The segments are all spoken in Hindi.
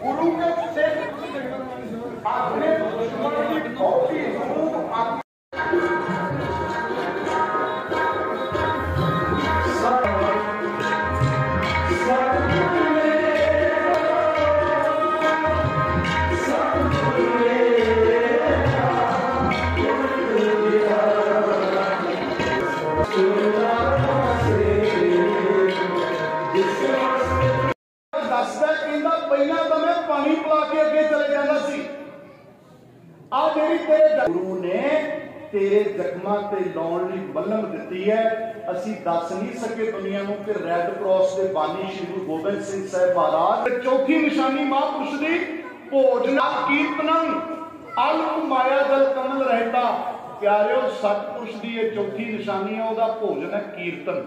गुरु के से अपने ਆ। ਤੇਰੇ ਗੁਰੂ ਨੇ ਤੇਰੇ ਜ਼ਖਮਾਂ ਤੇ ਲਾਉਣ ਲਈ ਬਲਮ ਦਿੱਤੀ ਹੈ। ਅਸੀਂ ਦੱਸ ਨਹੀਂ ਸਕੇ ਦੁਨੀਆ ਨੂੰ ਕਿ ਰੈੱਡ ਕਰਾਸ ਦੇ ਬਾਨੀ ਸ਼੍ਰੀ ਗੁਰੂ ਗੋਬਿੰਦ ਸਿੰਘ ਸਾਹਿਬ ਮਹਾਰਾਜ ਤੇ ਚੌਥੀ ਨਿਸ਼ਾਨੀ ਮਹਾਂਪੁਰਸ਼ ਦੀ ਭੋਜਨ ਕੀਰਤਨੰ ਅਲਪ ਮਾਇਆ ਦਲ ਕਮਲ ਰਹਿਤਾ ਪਿਆਰਿਓ, ਸਤਪੁਰਸ਼ ਦੀ ਇਹ ਚੌਥੀ ਨਿਸ਼ਾਨੀ ਹੈ ਉਹਦਾ ਭੋਜਨ ਹੈ ਕੀਰਤਨ।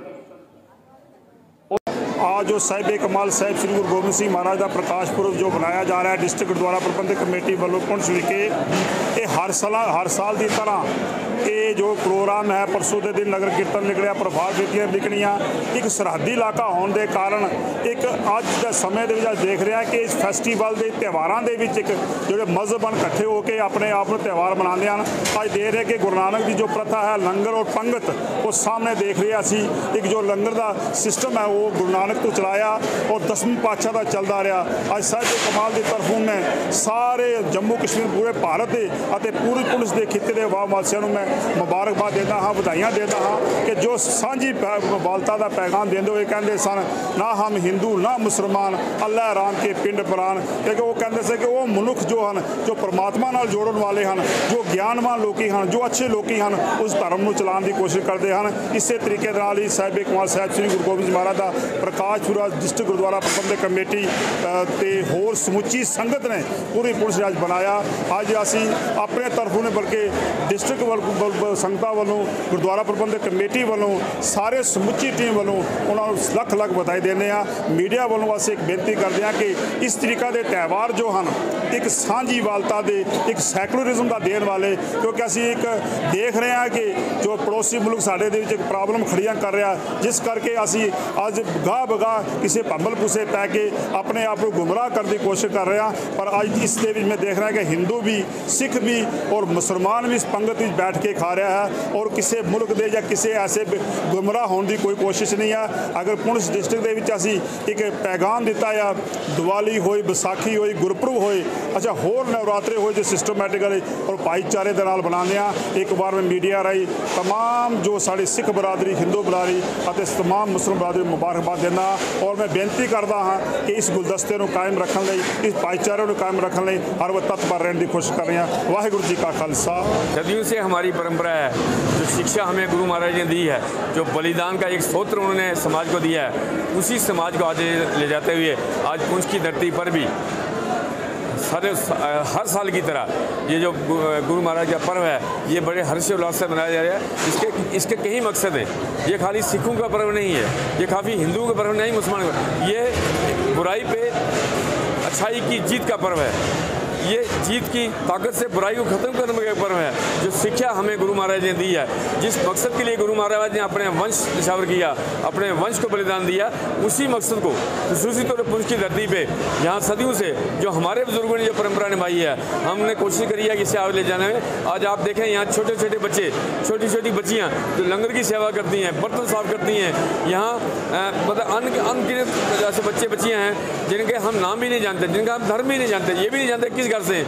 ਆ ਜੋ ਸਾਹਿਬੇ ਕਮਾਲ ਸਾਹਿਬ ਸ੍ਰੀ ਗੁਰੂ ਗੋਬਿੰਦ ਸਿੰਘ ਮਹਾਰਾਜ ਦਾ ਪ੍ਰਕਾਸ਼ ਪੁਰਬ ਜੋ ਬਣਾਇਆ ਜਾ ਰਿਹਾ ਹੈ, ਡਿਸਟ੍ਰਿਕਟ ਗੁਰਦੁਆਰਾ ਪ੍ਰਬੰਧਕ ਕਮੇਟੀ ਵੱਲੋਂ ਪੁੰਛ ਵਿਖੇ, ਇਹ ਹਰ ਸਾਲ ਹਰ ਸਾਲ ਦੀ ਤਰ੍ਹਾਂ ਇਹ ਜੋ ਪ੍ਰੋਗਰਾਮ ਹੈ, ਪਰਸੋਂ ਦੇ ਦਿਨ ਨਗਰ ਕੀਰਤਨ ਨਿਕਲਿਆ, ਪ੍ਰਭਾਤ ਫੇਰੀਆਂ ਨਿਕਲੀਆਂ, ਇੱਕ ਸਰਹੱਦੀ ਇਲਾਕਾ ਹੋਣ ਦੇ ਕਾਰਨ ਇੱਕ ਅੱਜ ਦਾ ਸਮੇਂ ਦੇ ਵਿੱਚ ਦੇਖ ਰਿਹਾ ਕਿ ਇਸ ਫੈਸਟੀਵਲ ਦੇ ਤਿਉਹਾਰਾਂ ਦੇ ਵਿੱਚ ਇੱਕ ਜਿਹੜੇ ਮਜ਼ਹਬਨ ਇਕੱਠੇ ਹੋ ਕੇ ਆਪਣੇ ਆਪ ਨੂੰ ਤਿਉਹਾਰ ਮਨਾਉਂਦੇ ਹਨ। ਅੱਜ ਦੇਖ ਰਹੇ ਕਿ ਗੁਰੂ ਨਾਨਕ ਦੀ ਜੋ ਪ੍ਰਥਾ ਹੈ, ਲੰਗਰ ਔਰ ਪੰਗਤ, ਉਹ ਸਾਹਮਣੇ ਦੇਖ ਰਿਹਾ ਸੀ। ਇੱਕ ਜੋ ਲੰਗਰ ਦਾ ਸਿਸਟਮ ਹੈ, ਉਹ ਗੁਰੂ ਨਾਨਕ ਤੋਂ ਚਲਾਇਆ ਔਰ ਦਸਵੀਂ ਪਾਤਸ਼ਾਹ ਦਾ ਚੱਲਦਾ ਰਿਹਾ। ਅੱਜ ਸਾਹਿਬ ਕਮਾਲ ਦੀ ਤਰਫੋਂ ਮੈਂ ਸਾਰੇ ਜੰਮੂ ਕਸ਼ਮੀਰ ਪੂਰੇ ਭਾਰਤ ਦੇ ਅਤੇ ਪੂਰੀ ਪੁਲਿਸ ਦੇ ਖਿੱਤੇ ਦੇ ਵਾਹ ਵਾਸੀਆਂ ਨੂੰ ਮੈਂ ਮੁਬਾਰਕਬਾਦ ਦਿੰਦਾ ਹਾਂ ਵਧਾਈਆਂ ਦਿੰਦਾ ਹਾਂ ਕਿ ਜੋ ਸਾਂਝੀ ਪੈ- ਵਾਲਤਾ ਦਾ ਪੈਗਾਮ ਦਿੰਦੇ ਹੋਏ ਕਹਿੰਦੇ ਸਨ ਨਾ ਹਮ ਹਿੰਦੂ ਨਾ ਮੁਸਲਮਾਨ ਅੱਲਾ ਰਾਮ ਕੇ ਪਿੰਡ ਪ੍ਰਾਨ। ਕਿਉਂਕਿ ਉਹ ਕਹਿੰਦੇ ਸੀ ਕਿ ਉਹ ਮਨੁੱਖ ਜੋ ਹਨ ਜੋ ਪਰਮਾਤਮਾ ਨਾਲ ਜੋੜਨ ਵਾਲੇ ਹਨ ਜੋ ਗਿਆਨਵਾਨ ਲੋਕੀ ਹਨ ਜੋ ਅੱਛੇ ਲੋਕੀ ਹਨ ਉਸ ਧਰਮ ਨੂੰ ਚਲਾਉਣ ਦੀ ਕੋਸ਼ਿਸ਼ ਕਰਦੇ ਹਨ। ਇਸੇ ਤਰੀਕੇ ਦੇ ਨਾਲ ਹੀ ਸਾਹਿਬ ਕਮਾਲ ਸਾਹਿਬ ਸ੍ਰੀ ਗੁਰੂ ਗੋਬਿੰਦ ਮਹਾਰਾਜ ਦਾ ਪ੍ਰਕਾਸ਼ਪੁਰਾ ਡਿਸਟ੍ਰਿਕਟ ਗੁਰਦੁਆਰਾ ਪ੍ਰਬੰਧਕ ਕਮੇਟੀ ਅ, ਤੇ ਹੋਰ ਸਮੁੱਚੀ ਸੰਗਤ ਨੇ ਪੂਰੀ ਪੁਲਿਸ ਰਾਜ ਬਣਾਇਆ ਅੱਜ ਅਸੀਂ ਆਪਣੇ ਤਰਫੋਂ ਨੇ ਬਲਕਿ ਡਿਸਟ੍ਰਿਕਟ ਵੱਲ- ਸੰਗਤਾਂ ਵੱਲੋਂ, ਗੁਰਦੁਆਰਾ ਪ੍ਰਬੰਧਕ ਕਮੇਟੀ ਵੱਲੋਂ, ਸਾਰੇ ਸਮੁੱਚੀ ਟੀਮ ਵੱਲੋਂ ਉਹਨਾਂ ਨੂੰ ਲੱਖ ਲੱਖ ਵਧਾਈ ਦਿੰਦੇ ਆ ਮੀਡੀਆ ਵੱਲੋਂ ਅਸੀਂ ਇੱਕ ਬੇਨਤੀ ਕਰਦੇ ਹਾਂ ਕਿ ਇਸ ਤਰੀਕਾ ਦੇ ਤਿਉਹਾਰ ਜੋ ਹਨ, ਇੱਕ ਸਾਂਝੀ ਵਾਲਤਾ ਦੇ, ਇੱਕ ਸੈਕੂਲਰਿਜ਼ਮ ਦਾ ਦੇਣ ਵਾਲੇ, ਕਿਉਂਕਿ ਅਸੀਂ ਇੱਕ ਦੇਖ ਰਹੇ ਹਾਂ ਕਿ ਜੋ ਪੜੋਸੀ ਮੁਲਕ ਸਾਡੇ ਦੇ ਵਿੱਚ ਇੱਕ ਪ੍ਰੋਬਲਮ ਖੜੀਆਂ ਕਰ ਰਿਹਾ, ਜਿਸ ਕਰਕੇ ਅਸੀਂ ਅੱਜ ਗਾਹ ਬਗਾ ਕਿਸੇ ਭੰਬਲ ਪੁਸੇ ਪੈ ਕੇ ਆਪਣੇ ਆਪ ਨੂੰ ਗੁੰਮਰਾਹ ਕਰਨ ਦੀ ਕੋਸ਼ਿਸ਼ ਕਰ ਰਹੇ ਹਾਂ। ਪਰ ਅੱਜ ਇਸ ਦੇ ਵਿੱਚ ਮੈਂ ਦੇਖ ਰਿਹਾ ਕਿ ਹਿੰਦੂ ਵੀ ਸਿੱਖ ਵੀ ਔਰ ਮੁਸਲਮਾਨ ਵੀ ਇਸ ਪੰਗਤ ਵਿੱਚ ਬੈਠ ਕੇ ਖਾ ਰਿਹਾ ਹੈ ਔਰ ਕਿਸੇ ਮੁਲਕ ਦੇ ਜਾਂ ਕਿਸੇ ਐਸੇ ਬ- ਗੁੰਮਰਾਹ ਹੋਣ ਦੀ ਕੋਈ ਕੋਸ਼ਿਸ਼ ਨਹੀਂ ਹੈ ਅਗਰ ਪੁਲਿਸ ਡਿਸਟ੍ਰਿਕਟ ਦੇ ਵਿੱਚ ਅਸੀਂ ਇੱਕ ਪੈਗਾਮ ਦਿੱਤਾ ਆ ਦੀਵਾਲੀ ਹੋਈ ਵਿਸਾਖੀ ਹੋਈ ਗੁਰਪੁਰਬ ਹੋਏ ਅੱਛਾ ਹੋਰ ਨਵਰਾਤਰੇ ਹੋਏ ਜੋ ਸਿਸਟਮੈਟਿਕਲੀ ਔਰ ਭਾਈਚਾਰੇ ਦੇ ਨਾਲ ਬਣਾਉਂਦੇ ਆ ਇੱਕ ਵਾਰ ਮੈਂ ਮੀਡੀਆ ਰਾਹੀਂ तमाम ਜੋ ਸਾਡੀ ਸਿੱਖ ਬਰਾਦਰੀ ਹਿੰਦੂ ਬਰਾਦਰੀ ਅਤੇ तमाम ਮੁਸਲਮਾਨ ਬਰਾਦਰੀ ਨੂੰ ਮੁਬਾਰਕਬਾਦ ਦਿੰਦਾ ਔਰ ਮੈਂ ਬੇਨਤੀ ਕਰਦਾ ਹਾਂ ਕਿ ਇਸ ਗੁਲਦਸਤੇ ਨੂੰ ਕਾਇਮ ਰੱਖਣ ਲਈ ਇਸ ਭਾਈਚਾਰੇ ਨੂੰ ਕਾਇਮ ਰੱਖਣ ਲਈ ਹਰ ਵਕਤ तत्पर रहने की कोशिश कर रहे हैं। वाहिगुरु जी का खालसा। जदयू से हमारी परंपरा है, जो शिक्षा हमें गुरु महाराज ने दी है, जो बलिदान का एक स्त्रोत्र उन्होंने समाज को दिया है, उसी समाज को आज ले जाते हुए आज पुंछ की धरती पर भी हर हर साल की तरह ये जो गुरु महाराज का पर्व है, ये बड़े हर्ष उल्लास से मनाया जा रहा है। इसके इसके कई मकसद हैं, ये खाली सिखों का पर्व नहीं है, ये काफ़ी हिंदुओं का पर्व नहीं, मुसलमान का। ये बुराई पे अच्छाई की जीत का पर्व है। ये जीत की ताकत से बुराई को खत्म करने का पर्व है, जो शिक्षा हमें गुरु महाराज ने दी है। जिस मकसद के लिए गुरु महाराज ने अपने वंश निशावर किया, अपने वंश को बलिदान दिया, उसी मकसद को खसूसी तौर पर पुंछ की धरती पे, यहाँ सदियों से जो हमारे बुज़ुर्गों ने जो परंपरा निभाई है, हमने कोशिश करी है कि इसे आगे ले जाने में। आज आप देखें, यहाँ छोटे छोटे बच्चे छोटी छोटी बच्चियाँ जो लंगर की सेवा करती हैं, बर्तन साफ़ करती हैं। यहाँ मतलब अन अनगिनत जैसे बच्चे बच्चियाँ हैं, जिनके हम नाम भी नहीं जानते, जिनका हम धर्म भी नहीं जानते, ये भी नहीं जानते किस घर से।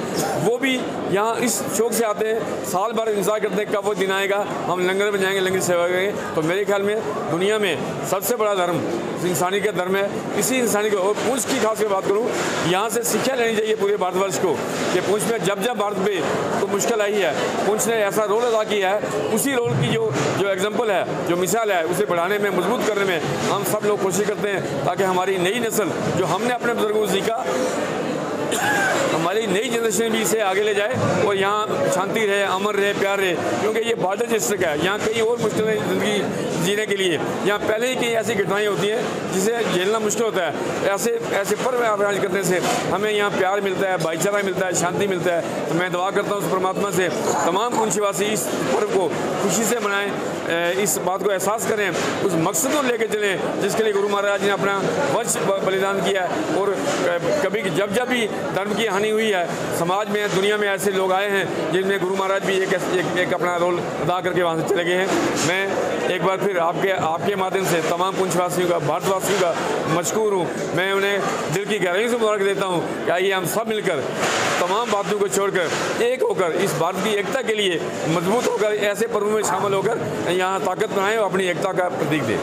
वो भी यहाँ इस शौक से आते हैं। साल भर इंतज़ार करते हैं कब वो दिन आएगा। हम लंगर में जाएँगे, लंगर सेवा करेंगे। तो मेरे ख्याल में दुनिया में सबसे बड़ा धर्म इंसानी का धर्म है। इसी इंसानी को और पूंछ की खास बात करूँ, यहाँ से शिक्षा लेनी चाहिए पूरे भारतवर्ष को कि पूंछ में जब जब भारत में तो मुश्किल आई है। पूंछ ने ऐसा रोल अदा किया है। उसी रोल की जो जो एग्ज़ाम्पल है, जो मिसाल है, उसे बढ़ाने में, मज़बूत करने में हम सब लोग कोशिश करते हैं ताकि हमारी नई नस्ल, जो हमने अपने बुज़ुर्गों से सीखा हमारी नई जनरेशन भी इसे आगे ले जाए और यहाँ शांति रहे, अमर रहे, प्यार रहे, क्योंकि ये बॉर्डर डिस्ट्रिक्ट है, यहाँ कई और मुश्किलें ज़िंदगी जीने के लिए। यहाँ पहले ही कई ऐसी घटनाएँ होती हैं जिसे झेलना मुश्किल होता है। ऐसे ऐसे पर्व आयोज करने से हमें यहाँ प्यार मिलता है, भाईचारा मिलता है, शांति मिलता है। तो मैं दुआ करता हूँ उस परमात्मा से, तमाम पुंछवासी इस पर्व को खुशी से मनाएँ इस बात को एहसास करें, उस मकसद को लेकर चलें, जिसके लिए गुरु महाराज ने अपना ब- बलिदान किया और कभी जब जब भी धर्म की हानि हुई है। समाज में दुनिया में ऐसे लोग आए हैं जिनमें गुरु महाराज भी एक, एक, एक अपना रोल अदा करके वहाँ से चले गए हैं। मैं एक बार फिर आपके आपके माध्यम से तमाम पुंछवासियों का भारतवासियों का मशहूर हूँ। मैं उन्हें दिल की गहराई से मुबारक देता हूँ कि आइए हम सब मिलकर तमाम बातों को छोड़कर एक होकर इस भारत की एकता के लिए मज़बूत होकर ऐसे पर्व में शामिल होकर यहाँ ताकत बनाएँ और अपनी एकता का प्रतीक दें।